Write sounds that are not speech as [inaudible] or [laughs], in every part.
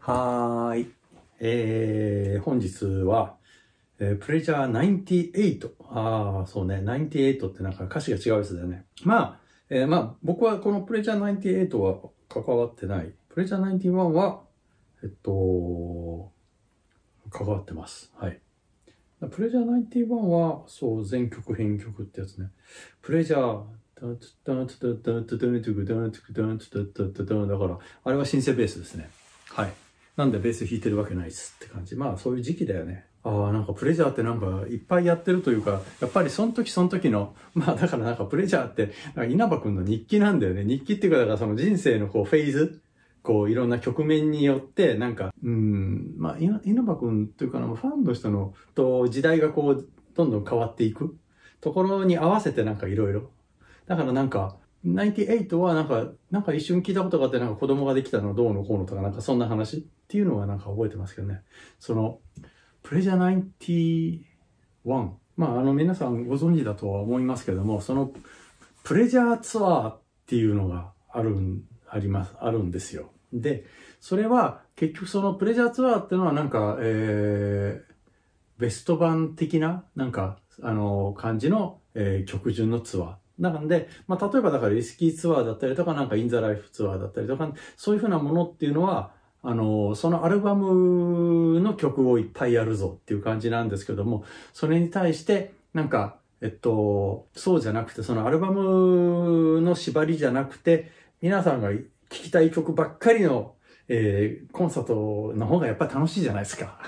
はーい。えー、本日は、えー、プレジャー98。ああ、そうね、98ってなんか歌詞が違うやつだよね。まあ、えー、まあ、僕はこのプレジャー98は関わってない。プレジャー91は、えっと、関わってます。はい。プレジャー91は、そう、全曲編曲ってやつね。プレジャー、だから、あれはシンセベースですね。はい。なんでベース弾いてるわけないっすって感じ。まあそういう時期だよね。ああ、なんかプレジャーってなんかいっぱいやってるというか、やっぱりその時その時の、[laughs] まあだからなんかプレジャーって、稲葉くんの日記なんだよね。日記っていうか、だからその人生のこうフェーズ、こういろんな局面によって、なんか、うん、まあ稲葉くんというかな、ファンの人の、と時代がこう、どんどん変わっていくところに合わせてなんかいろいろ。だからなんか、98はなんか、なんか一瞬聞いたことがあって、なんか子供ができたのどうのこうのとか、なんかそんな話っていうのはなんか覚えてますけどね。その、プレジャー91。まあ、あの皆さんご存知だとは思いますけども、そのプレジャーツアーっていうのがあるん、あります、あるんですよ。で、それは結局そのプレジャーツアーっていうのはなんか、えー、ベスト版的な、なんか、あの、感じの、えー、曲順のツアー。なんで、まあ、例えばだからリスキーツアーだったりとか、なんかインザライフツアーだったりとか、そういうふうなものっていうのは、あの、そのアルバムの曲をいっぱいやるぞっていう感じなんですけども、それに対して、なんか、えっと、そうじゃなくて、そのアルバムの縛りじゃなくて、皆さんが聴きたい曲ばっかりの、えー、コンサートの方がやっぱ楽しいじゃないですか。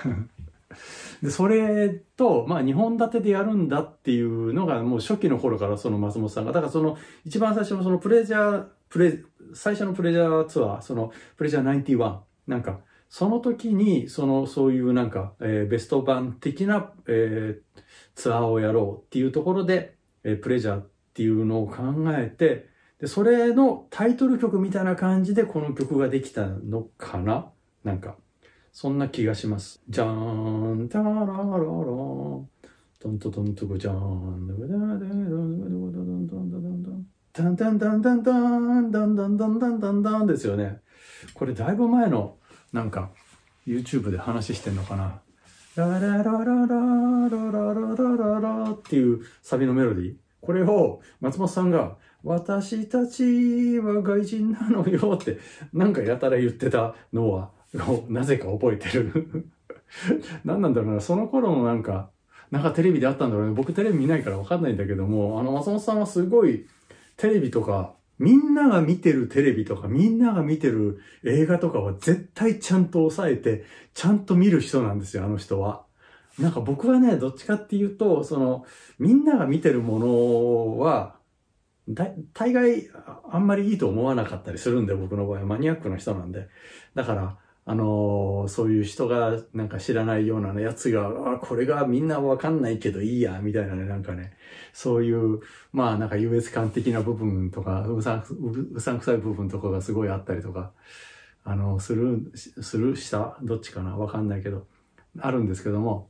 で、それと、まあ、2本立てでやるんだっていうのが、もう初期の頃からその松本さんが、だからその、一番最初のそのプレジャー、プレ、最初のプレジャーツアー、その、プレジャー91、なんか、その時に、その、そういうなんか、えー、ベスト版的な、えー、ツアーをやろうっていうところで、えー、プレジャーっていうのを考えて、で、それのタイトル曲みたいな感じでこの曲ができたのかな？なんか、そんな気がします。じゃーん、タラララトントトントコジャーン、ダンダンダンダンダンダンダンダンダンダンダンですよね。これだいぶ前のなんか YouTube で話してんのかな。ラララララララララララっていうサビのメロディー。これを松本さんが私たちは外人なのよってなんかやたら言ってたのはなぜか覚えてる [laughs] 何なんだろうな、その頃のなんか、なんかテレビであったんだろうね。僕テレビ見ないからわかんないんだけども、あの、松本さんはすごいテレビとか、みんなが見てるテレビとか、みんなが見てる映画とかは絶対ちゃんと抑えて、ちゃんと見る人なんですよ、あの人は。なんか僕はね、どっちかっていうと、その、みんなが見てるものは、大概あんまりいいと思わなかったりするんで、僕の場合はマニアックな人なんで。だから、あのー、そういう人がなんか知らないようなやつが、あ、これがみんなわかんないけどいいや、みたいなね、なんかね、そういう、まあなんか優越感的な部分とか、うさん、うさんくさい部分とかがすごいあったりとか、あの、する、する、した、どっちかな、わかんないけど、あるんですけども、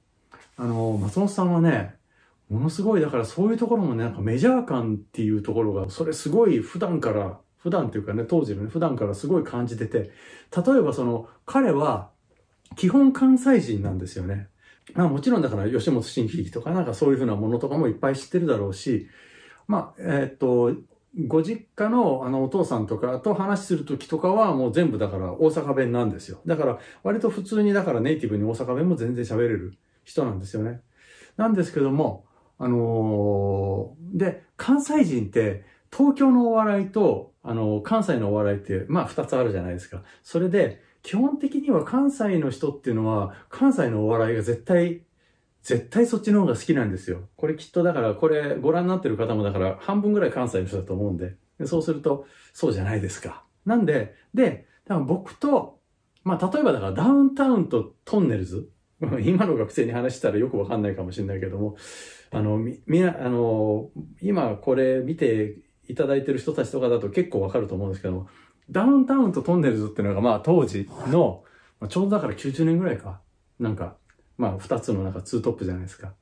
あの、松本さんはね、ものすごい、だからそういうところもね、なんかメジャー感っていうところが、それすごい普段から普段というかね、当時のね、普段からすごい感じてて、例えばその、彼は、基本関西人なんですよね。まあもちろんだから吉本新喜劇とかなんかそういうふうなものとかもいっぱい知ってるだろうし、まあ、えー、っと、ご実家のあのお父さんとかと話するときとかはもう全部だから大阪弁なんですよ。だから割と普通にだからネイティブに大阪弁も全然喋れる人なんですよね。なんですけども、あのー、で、関西人って東京のお笑いとあの、関西のお笑いって、まあ二つあるじゃないですか。それで、基本的には関西の人っていうのは、関西のお笑いが絶対、絶対そっちの方が好きなんですよ。これきっとだから、これご覧になってる方もだから、半分ぐらい関西の人だと思うんで。そうすると、そうじゃないですか。なんで、で、だから僕と、まあ例えばだからダウンタウンとトンネルズ。[laughs] 今の学生に話したらよくわかんないかもしれないけども、あの、み、みな、あの、今これ見ていただいてる人たちとかだと結構わかると思うんですけど、ダウンタウンとトンネルズっていうのがまあ当時の、まあちょうどだから90年ぐらいか。なんか、まあ二つのなんかツートップじゃないですか。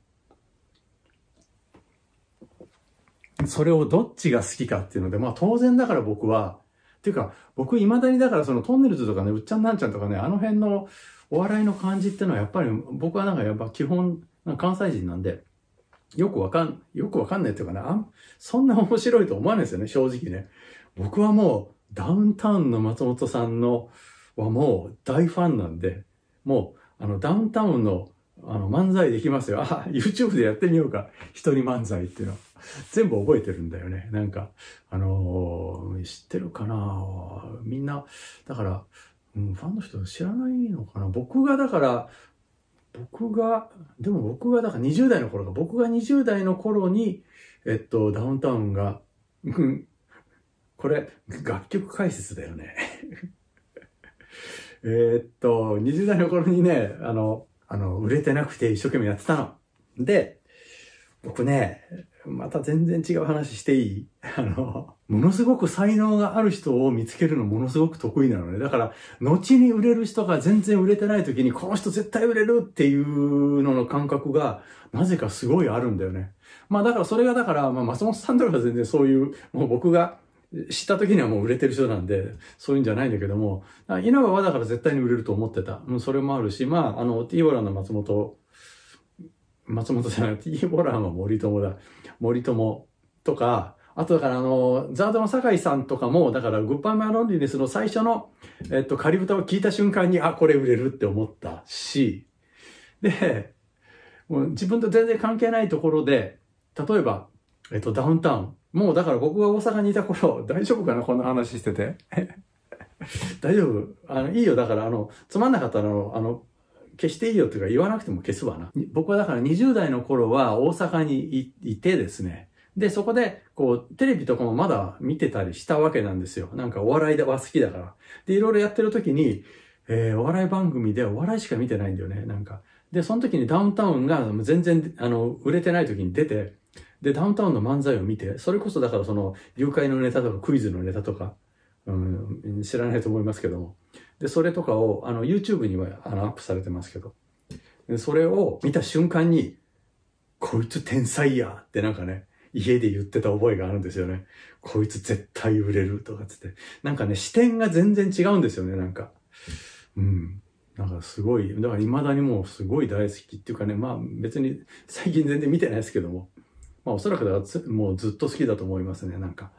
それをどっちが好きかっていうので、まあ当然だから僕は、っていうか、僕未だにだからそのトンネルズとかね、うっちゃんなんちゃんとかね、あの辺のお笑いの感じっていうのはやっぱり僕はなんかやっぱ基本、関西人なんで、よくわかん、よくわかんないっていうかな、あんそんな面白いと思わないですよね、正直ね。僕はもうダウンタウンの松本さんのはもう大ファンなんで、もうあのダウンタウンのあの漫才できますよ。あ、YouTube でやってみようか。一人漫才っていうの。全部覚えてるんだよね。なんか、あのー、知ってるかなみんな、だから、うん、ファンの人知らないのかな僕がだから、僕が、でも僕がだから20代の頃が、僕が20代の頃に、えっと、ダウンタウンが、これ、楽曲解説だよね。[laughs] えっと、20代の頃にね、あの、あの、売れてなくて一生懸命やってたの。で、僕ね、また全然違う話していい？[laughs] あの、ものすごく才能がある人を見つけるのものすごく得意なのね。だから、後に売れる人が全然売れてない時に、この人絶対売れるっていうのの感覚が、なぜかすごいあるんだよね。まあだからそれがだから、まあ松本さんとかは全然そういう、もう僕が知った時にはもう売れてる人なんで、そういうんじゃないんだけども、稲葉はだから絶対に売れると思ってた。それもあるし、まあ、あの、ティーボラの松本、松本じゃない、ティーボランは森友だ。森友とか、あとだからあの、ザードの酒井さんとかも、だからグッバイマーロンリネスの最初の、えっと、仮歌を聞いた瞬間に、あ、これ売れるって思ったし、で、もう自分と全然関係ないところで、例えば、えっと、ダウンタウン。もうだから僕が大阪にいた頃、大丈夫かな？こんな話してて。[laughs] 大丈夫？あの、いいよ。だから、あの、つまんなかったら、あの、消していいよっていうか言わなくても消すわな。僕はだから20代の頃は大阪にいてですね。で、そこで、こう、テレビとかもまだ見てたりしたわけなんですよ。なんかお笑いは好きだから。で、いろいろやってる時に、えー、お笑い番組でお笑いしか見てないんだよね。なんか。で、その時にダウンタウンが全然、あの、売れてない時に出て、で、ダウンタウンの漫才を見て、それこそだからその、誘拐のネタとかクイズのネタとか、うん、知らないと思いますけども。で、それとかを、あの、YouTube には、あの、アップされてますけど。で、それを見た瞬間に、こいつ天才やってなんかね、家で言ってた覚えがあるんですよね。こいつ絶対売れるとかつって。なんかね、視点が全然違うんですよね、なんか。うん。なんかすごい、だから未だにもうすごい大好きっていうかね、まあ別に最近全然見てないですけども。まあおそらくだからもうずっと好きだと思いますね、なんか。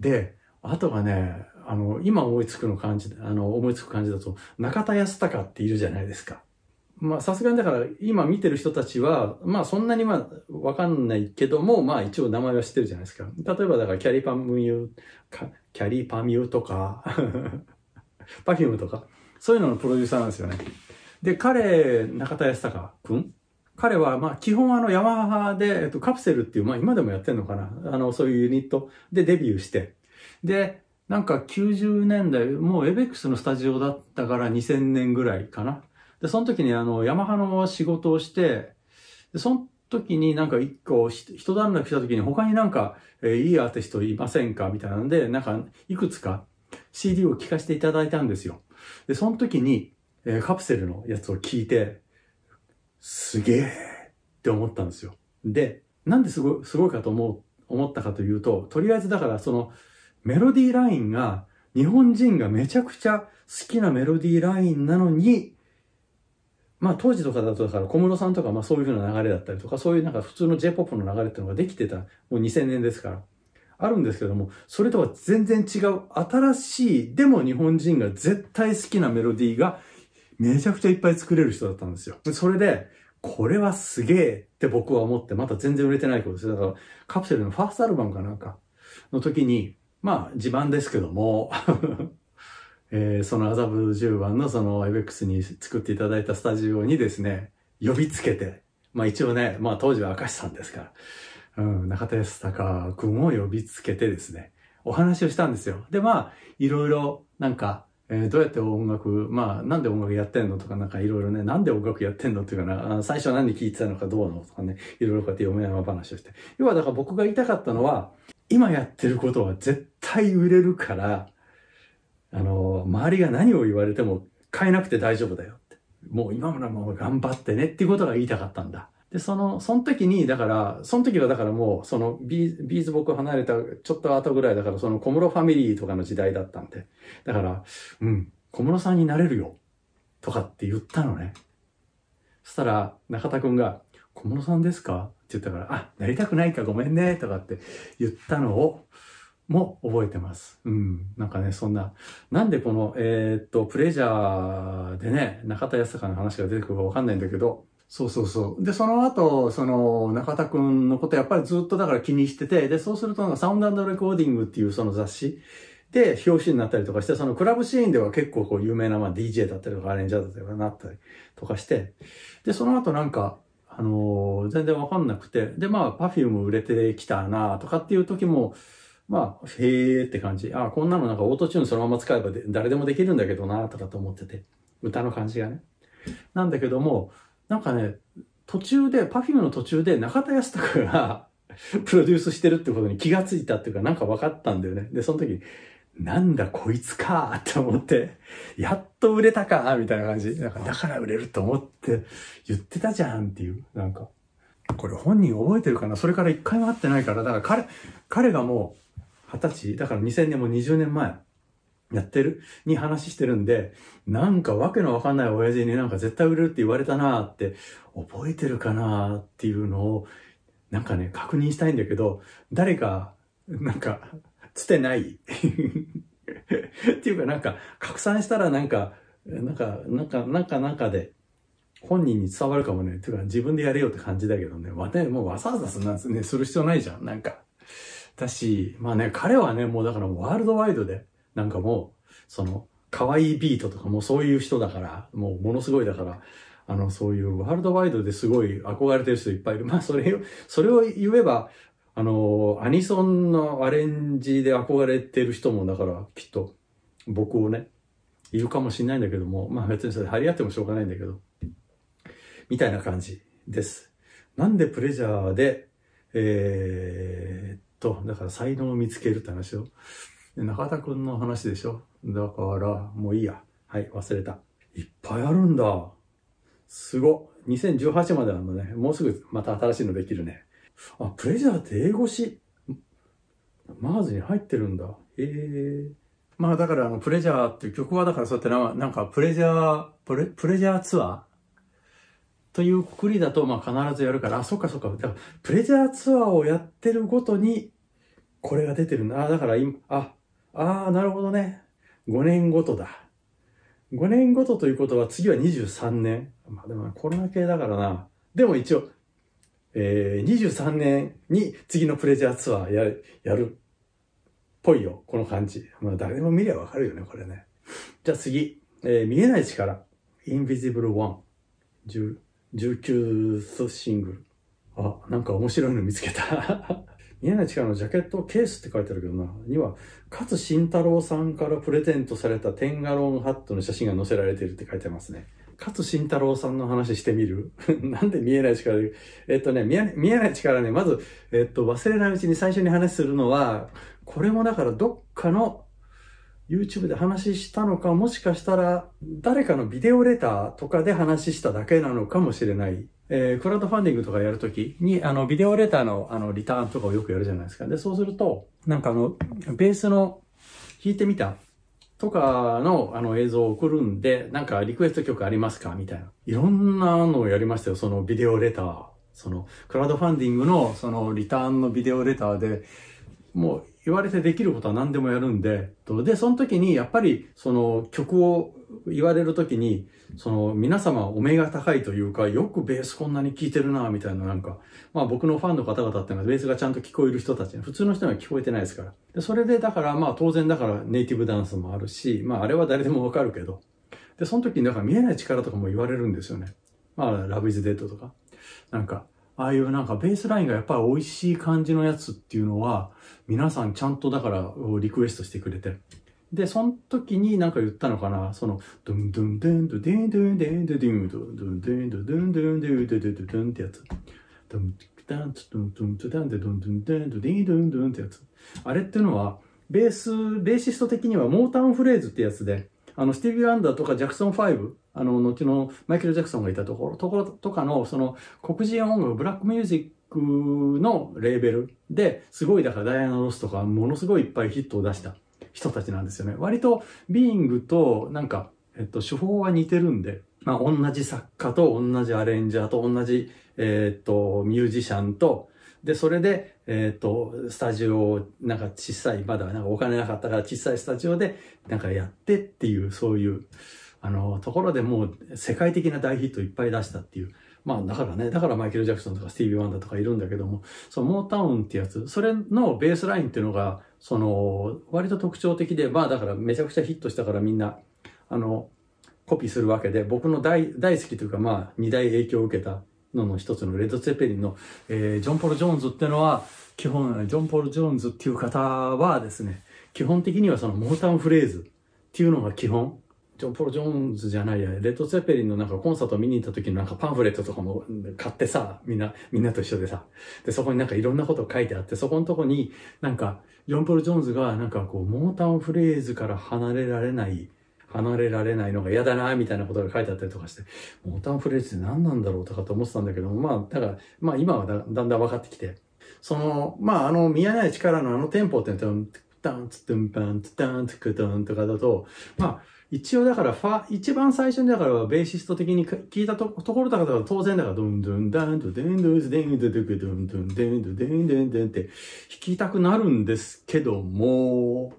で、あとはね、あの、今思いつくの感じ、あの、思いつく感じだと、中田康隆っているじゃないですか。まあ、さすがにだから、今見てる人たちは、まあ、そんなにまあ、わかんないけども、まあ、一応名前は知ってるじゃないですか。例えば、だから、キャリパミュー、キャリパミューとか、[laughs] パフュームとか、そういうののプロデューサーなんですよね。で、彼、中田康隆くん？彼は、まあ、基本あの、ヤマハで、えっと、カプセルっていう、まあ、今でもやってんのかな。あの、そういうユニットでデビューして。で、なんか90年代、もうエベックスのスタジオだったから2000年ぐらいかな。で、その時にあの、ヤマハの仕事をして、で、その時になんか一個、一段落した時に他になんか、えー、いいアーティストいませんかみたいなんで、なんか、いくつか CD を聴かせていただいたんですよ。で、その時に、えー、カプセルのやつを聞いて、すげえって思ったんですよ。で、なんですごい、すごいかと思う、思ったかというと、とりあえずだからそのメロディーラインが日本人がめちゃくちゃ好きなメロディーラインなのに、まあ当時とかだとだから小室さんとかまあそういう風な流れだったりとか、そういうなんか普通の J-POP の流れっていうのができてた、もう2000年ですから。あるんですけども、それとは全然違う、新しい、でも日本人が絶対好きなメロディーがめちゃくちゃいっぱい作れる人だったんですよ。それで、これはすげえって僕は思って、まだ全然売れてないことです。だから、カプセルのファーストアルバムかなんかの時に、まあ、自慢ですけども [laughs] えー、その麻布十番のその ABEX に作っていただいたスタジオにですね、呼びつけて、まあ一応ね、まあ当時は明石さんですから、うん、中田康隆君を呼びつけてですね、お話をしたんですよ。で、まあ、いろいろなんか、えー、どうやって音楽、まあ、なんで音楽やってんのとか、なんかいろいろね、なんで音楽やってんのっていうかな、最初何聴いてたのかどうのとかね、いろいろこうやって読め山話をして。要はだから僕が言いたかったのは、今やってることは絶対売れるから、あの、周りが何を言われても変えなくて大丈夫だよって。もう今のまま頑張ってねっていうことが言いたかったんだ。で、その、その時に、だから、その時はだからもう、そのビー、 B'z 僕離れたちょっと後ぐらいだから、その小室ファミリーとかの時代だったんで。だから、うん、小室さんになれるよ。とかって言ったのね。そしたら、中田くんが、小室さんですか？って言ったから、あ、なりたくないかごめんね。とかって言ったのを、も覚えてます。うん。なんかね、そんな、なんでこの、えー、っと、プレジャーでね、中田康隆の話が出てくるかわかんないんだけど、そうそうそう。で、その後、その、中田くんのことやっぱりずっとだから気にしてて、で、そうするとサウンドレコーディングっていうその雑誌で表紙になったりとかして、そのクラブシーンでは結構こう有名なまあ DJ だったりとかアレンジャーだったりとかなったりとかして、で、その後なんか、あのー、全然わかんなくて、で、まあ、パフューム売れてきたなとかっていう時も、まあ、へーって感じ。あ、こんなのなんかオートチューンそのまま使えば誰でもできるんだけどなとかと思ってて、歌の感じがね。なんだけども、なんかね、途中で、パフュームの途中で中田ヤスタカが [laughs] プロデュースしてるってことに気がついたっていうかなんか分かったんだよね。で、その時、なんだこいつかって思って、やっと売れたかみたいな感じ。だか、だから売れると思って言ってたじゃんっていう、なんか。これ本人覚えてるかな？それから一回も会ってないから、だから彼、彼がもう二十歳、だから2000年も20年前。やってるに話してるんで、なんかわけのわかんない親父になんか絶対売れるって言われたなって、覚えてるかなっていうのを、なんかね、確認したいんだけど、誰か、なんか、つてないっていうかなんか、拡散したらなんか、なんか、なんか、なんか、なんかで、本人に伝わるかもね。ていうか自分でやれよって感じだけどね。また、もうわざわざそんなね、する必要ないじゃん。なんか。だし、まあね、彼はね、もうだからワールドワイドで、なんかもう、その、可愛いビートとかもそういう人だから、もうものすごいだから、あの、そういうワールドワイドですごい憧れてる人いっぱいいる。まあ、それを、それを言えば、あの、アニソンのアレンジで憧れてる人も、だから、きっと、僕をね、いるかもしれないんだけども、まあ別にそれ張り合ってもしょうがないんだけど、みたいな感じです。なんでプレジャーで、えー、っと、だから才能を見つけるって話を中田くんの話でしょだから、もういいや。はい、忘れた。いっぱいあるんだ。すご。2018まであるのね。もうすぐまた新しいのできるね。あ、プレジャーって英語詞、マーズに入ってるんだ。へえ。まあだからあの、プレジャーっていう曲はだからそうやってなんかプレジャー、プレ、プレジャーツアー？というくくりだとまあ必ずやるから、あ、そっかそっか。プレジャーツアーをやってるごとにこれが出てるんだ。あ、だから今、あ、ああ、なるほどね。5年ごとだ。5年ごとということは次は23年。まあでもコロナ系だからな。でも一応、えー、23年に次のプレジャーツアーやる、やる。ぽいよ。この感じ。まあ誰でも見ればわかるよね、これね。じゃあ次。えー、見えない力。Invisible One。19シングル。あ、なんか面白いの見つけた。[laughs] 見えない力のジャケットケースって書いてあるけどな、には、勝慎太郎さんからプレゼントされたテンガロンハットの写真が載せられているって書いてますね。勝慎太郎さんの話してみる？[laughs] なんで見えない力、えっとね、見え見えない力ね、まず、えっと、忘れないうちに最初に話するのは、これもだからどっかの YouTube で話したのか、もしかしたら誰かのビデオレターとかで話しただけなのかもしれない。えー、クラウドファンディングとかやるときに、あの、ビデオレターの、あの、リターンとかをよくやるじゃないですか。で、そうすると、なんかあの、ベースの弾いてみたとかの、あの、映像を送るんで、なんかリクエスト曲ありますか？みたいな。いろんなのをやりましたよ。そのビデオレター。その、クラウドファンディングの、その、リターンのビデオレターで、もう言われてできることは何でもやるんで、で、その時にやっぱりその曲を言われる時に、その皆様お目が高いというか、よくベースこんなに聴いてるなみたいななんか、まあ僕のファンの方々っていうのはベースがちゃんと聞こえる人たち、普通の人には聞こえてないですから。で、それでだからまあ当然だからネイティブダンスもあるし、まああれは誰でもわかるけど、で、その時にだから見えない力とかも言われるんですよね。まあ、ラブイズデッドとか。なんか、ああいうなんかベースラインがやっぱり美味しい感じのやつっていうのは、皆さんちゃんとだからリクエストしてくれて。で、その時になんか言ったのかな、その、ドゥンドゥンドゥンドゥデンドゥンデンドゥンドゥンドゥンドゥンドゥンドゥンドゥンドゥンドゥンドゥンドゥンってやつ。ドゥンドゥンドゥンドゥンドゥンドゥンドゥンドゥンドゥンドゥンドゥンドゥンドゥンってやつ。あれっていうのは、ベース、ベーシスト的にはモータウンフレーズってやつで、あの、スティービー・ワンダーとかジャクソン5、あの、後のマイケル・ジャクソンがいたところ、ところとかの、その、黒人音楽、ブラックミュージックのレーベルで、すごい、だからダイアナ・ロスとか、ものすごいいっぱいヒットを出した人たちなんですよね。割と、ビーイングと、なんか、えっと、手法は似てるんで、まあ、同じ作家と同じアレンジャーと同じ、えっと、ミュージシャンと、で、それで、えっ、と、スタジオなんか小さい、まだなんかお金なかったから小さいスタジオで、なんかやってっていう、そういう、あの、ところでもう世界的な大ヒットいっぱい出したっていう。まあだからね、だからマイケル・ジャクソンとかスティービー・ワンダーとかいるんだけども、そのモータウンってやつ、それのベースラインっていうのが、その、割と特徴的で、まあだからめちゃくちゃヒットしたからみんな、あの、コピーするわけで、僕の大、大好きというかまあ二大影響を受けたのの一つのレッド・ツェペリンの、えー、ジョン・ポール・ジョーンズっていうのは、基本、ジョン・ポール・ジョーンズっていう方はですね、基本的にはそのモータウンフレーズっていうのが基本。ジョン・ポール・ジョーンズじゃないや、レッド・ツェペリンのなんかコンサート見に行った時のなんかパンフレットとかも買ってさ、みんな、みんなと一緒でさ。で、そこになんかいろんなこと書いてあって、そこのとこになんか、ジョン・ポール・ジョーンズがなんかこう、モータウンフレーズから離れられない離れられないのが嫌だな、みたいなことが書いてあったりとかして、モーターフレーズって何なんだろうとかと思ってたんだけど、まあ、だから、まあ今はだだんだん分かってきて、その、まああの、見えない力のあのテンポって言うと、タンツトゥンパンツタンツクトンとかだと、まあ、一応だからファ、一番最初にだからベーシスト的に聞いたとところだから当然だからドンドンダンドデンドゥデンドゥドゥドンドンデンドゥデンデンデンって弾きたくなるんですけども、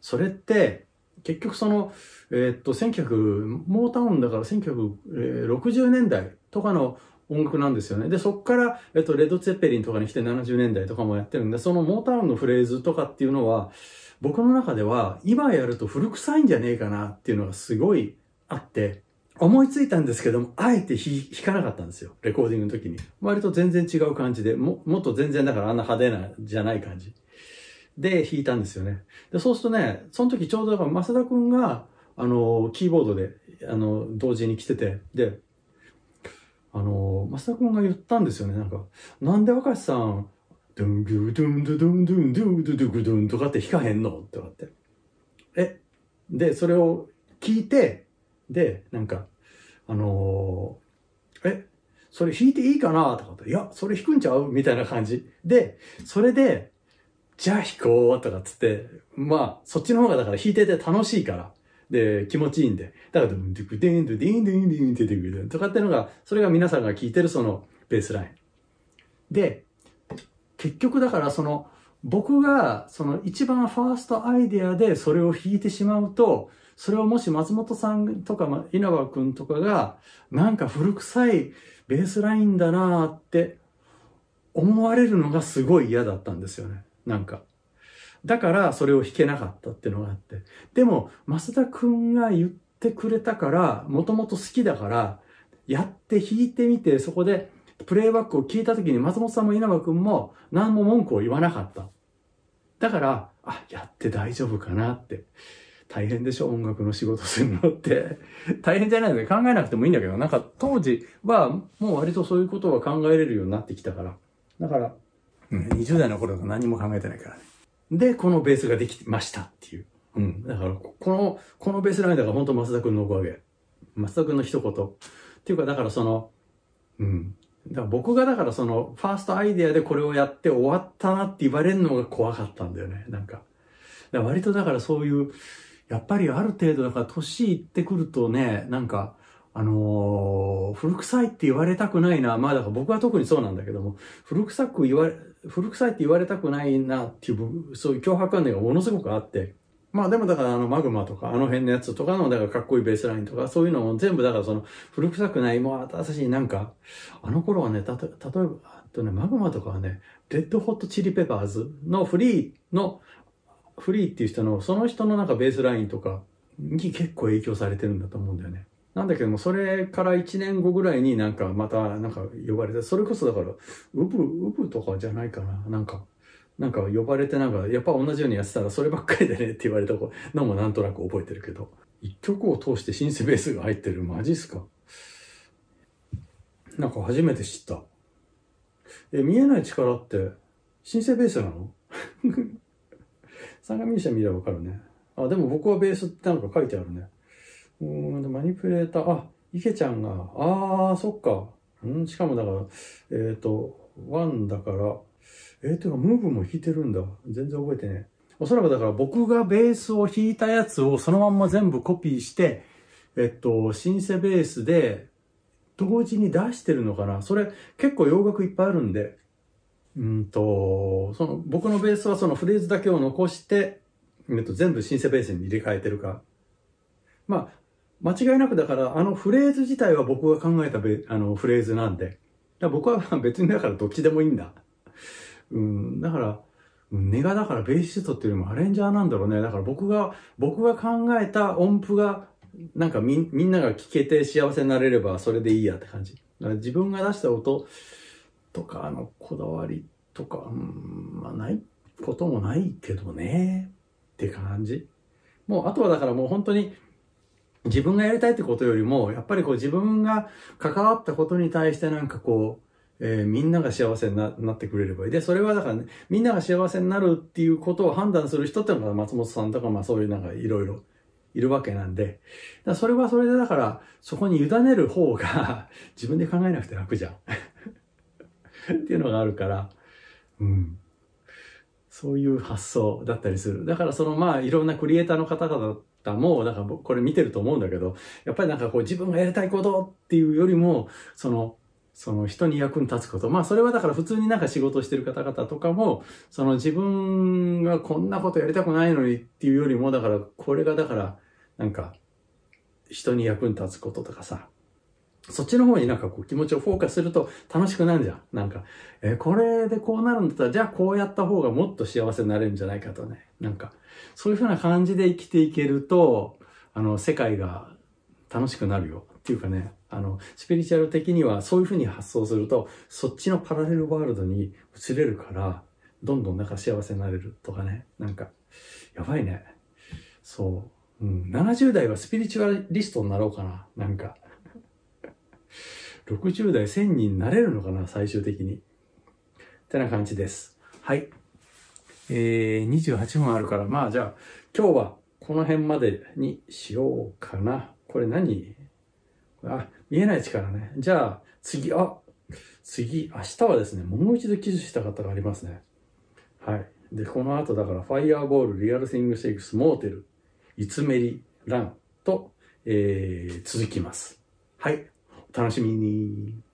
それって結局その、え、っと、1900、モータウンだから1960年代とかの音楽なんですよね。で、そっから、えっと、レッド・ツェッペリンとかに来て70年代とかもやってるんで、そのモータウンのフレーズとかっていうのは、僕の中では、今やると古臭いんじゃねえかなっていうのがすごいあって、思いついたんですけども、あえて弾かなかったんですよ。レコーディングの時に。割と全然違う感じで、も、もっと全然だからあんな派手な、じゃない感じ。で弾いたんですよね。で、そうするとね、その時ちょうどだから増田くんが、あの、キーボードで、あの、同時に来てて、で、あの、増田くんが言ったんですよね、なんか、なんで若狭さん、ドゥンドゥドゥンドゥドゥンドゥンドゥンドゥドゥドゥンとかって弾かへんのってって。えで、それを聞いて、で、なんか、あのー、え、それ弾いていいかなとかって、いや、それ弾くんちゃうみたいな感じ。で、それで、じゃあ弾こうとかっつって、まあ、そっちの方がだから弾いてて楽しいから。で、気持ちいいんで。だから、ドゥンドゥクデンドゥデンドゥンドゥンドゥンドゥンとかってのが、それが皆さんが聞いてるそのベースライン。で、結局だからその、僕がその一番ファーストアイデアでそれを弾いてしまうと、それをもし松本さんとか稲葉くんとかが、なんか古臭いベースラインだなーって思われるのがすごい嫌だったんですよね。なんか。だからそれを弾けなかったっていうのがあって。でも、増田くんが言ってくれたから、もともと好きだから、やって弾いてみて、そこでプレイバックを聞いた時に松本さんも稲葉くんも何も文句を言わなかった。だから、あ、やって大丈夫かなって。大変でしょ音楽の仕事するのって。[laughs] 大変じゃないので考えなくてもいいんだけど、なんか当時はもう割とそういうことは考えれるようになってきたから。だから、うん、20代の頃とか何も考えてないからね。で、このベースができましたっていう。うん。だから、この、このベースラインだから本当増田くんのおかげ。増田くんの一言。っていうか、だからその、うん。だから僕がだからその、ファーストアイデアでこれをやって終わったなって言われるのが怖かったんだよね。なんか。だ割とだからそういう、やっぱりある程度だから年いってくるとね、なんか、あのー、古臭いって言われたくないな。まあだから僕は特にそうなんだけども、古臭く言われ、古臭いって言われたくないなっていう、そういう脅迫観念がものすごくあって。まあでもだからあのマグマとかあの辺のやつとかのだからかっこいいベースラインとかそういうのも全部だからその古臭くないもう新しいなんかあの頃はねたと例えばあとねマグマとかはねレッドホットチリペパーズのフリーのフリーっていう人のその人のなんかベースラインとかに結構影響されてるんだと思うんだよね。なんだけども、それから1年後ぐらいになんかまたなんか呼ばれて、それこそだから、ウブ、ウブとかじゃないかな。なんか、なんか呼ばれてなんか、やっぱ同じようにやってたらそればっかりでねって [laughs] 言われたのもなんとなく覚えてるけど。一曲を通してシンセベースが入ってる。マジっすかなんか初めて知った。え、見えない力って、シンセベースなの？[laughs] 三上社見ればわかるね。あ、でも僕はベースってなんか書いてあるね。うん、マニピュレーター、あ、池ちゃんが、あー、そっか。うん、しかもだから、えっ、と、ワンだから、えー、てか、ムーブも弾いてるんだ。全然覚えてね。おそらくだから僕がベースを弾いたやつをそのまんま全部コピーして、えっと、シンセベースで同時に出してるのかなそれ結構洋楽いっぱいあるんで、うんと、その僕のベースはそのフレーズだけを残して、えっと、全部シンセベースに入れ替えてるか。まあ、間違いなくだから、あのフレーズ自体は僕が考えたベあのフレーズなんで、だ僕は別にだからどっちでもいいんだ。うん、だから、ネガだからベーシストっていうよりもアレンジャーなんだろうね。だから僕が、僕が考えた音符が、なんかみみんなが聴けて幸せになれればそれでいいやって感じ。自分が出した音とか、あの、こだわりとか、うん、まあないこともないけどね。って感じ。もう、あとはだからもう本当に、自分がやりたいってことよりも、やっぱりこう自分が関わったことに対してなんかこう、えーみんなが幸せにななってくれればいい。で、それはだからね、みんなが幸せになるっていうことを判断する人ってのが松本さんとか、まあそういうなんかいろいろいるわけなんで、だそれはそれでだから、そこに委ねる方が [laughs] 自分で考えなくて楽じゃん。[laughs] っていうのがあるから、うん。そういう発想だったりする。だからそのまあいろんなクリエイターの方々も、だからこれ見てると思うんだけど、やっぱりなんかこう自分がやりたいことっていうよりも、その、その人に役に立つこと。まあそれはだから普通になんか仕事してる方々とかも、その自分がこんなことやりたくないのにっていうよりも、だからこれがだから、なんか人に役に立つこととかさ、そっちの方になんかこう気持ちをフォーカスすると楽しくなるじゃん。なんか、えーこれでこうなるんだったら、じゃあこうやった方がもっと幸せになれるんじゃないかとね。なんか、そういうふうな感じで生きていけると、あの、世界が楽しくなるよ。っていうかね、あの、スピリチュアル的にはそういうふうに発想すると、そっちのパラレルワールドに移れるから、どんどんなんか幸せになれるとかね。なんか、やばいね。そう。うん。70代はスピリチュアリストになろうかな。なんか。60代1000人になれるのかな最終的に。ってな感じです。はい。えー、28分あるから、まあじゃあ、今日はこの辺までにしようかな。これ何あ、見えない力ね。じゃあ、次、あ、次、明日はですね、もう一度記述した方がありますね。はい。で、この後だから、ファイアーボール、リアルシングシェイクス、モーテル、いつめり、ランと、えー、続きます。はい。お楽しみに。